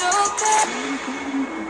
so bad.